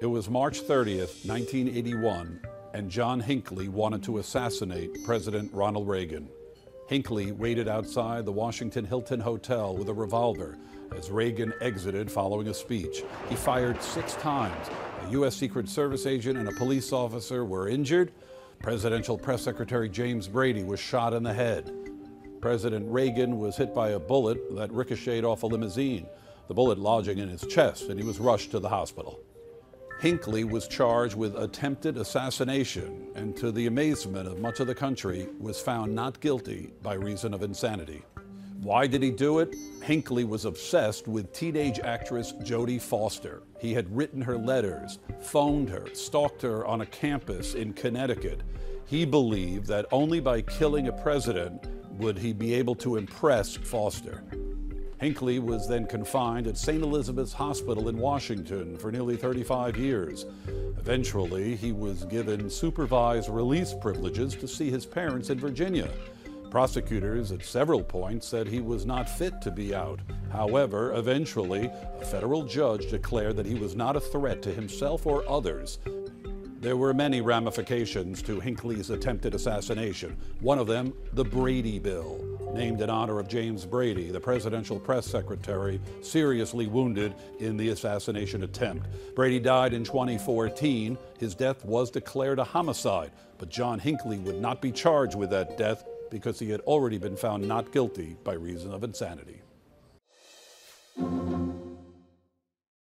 It was March 30th, 1981, and John Hinckley wanted to assassinate President Ronald Reagan. Hinckley waited outside the Washington Hilton Hotel with a revolver as Reagan exited following a speech. He fired six times. A U.S. Secret Service agent and a police officer were injured. Presidential Press Secretary James Brady was shot in the head. President Reagan was hit by a bullet that ricocheted off a limousine, the bullet lodging in his chest, and he was rushed to the hospital. Hinckley was charged with attempted assassination and, to the amazement of much of the country, was found not guilty by reason of insanity. Why did he do it? Hinckley was obsessed with teenage actress Jodie Foster. He had written her letters, phoned her, stalked her on a campus in Connecticut. He believed that only by killing a president would he be able to impress Foster. Hinckley was then confined at St. Elizabeth's Hospital in Washington for nearly 35 years. Eventually, he was given supervised release privileges to see his parents in Virginia. Prosecutors at several points said he was not fit to be out. However, eventually, a federal judge declared that he was not a threat to himself or others. There were many ramifications to Hinckley's attempted assassination. One of them, the Brady Bill, named in honor of James Brady, the presidential press secretary, seriously wounded in the assassination attempt. Brady died in 2014. His death was declared a homicide, but John Hinckley would not be charged with that death because he had already been found not guilty by reason of insanity.